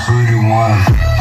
included one.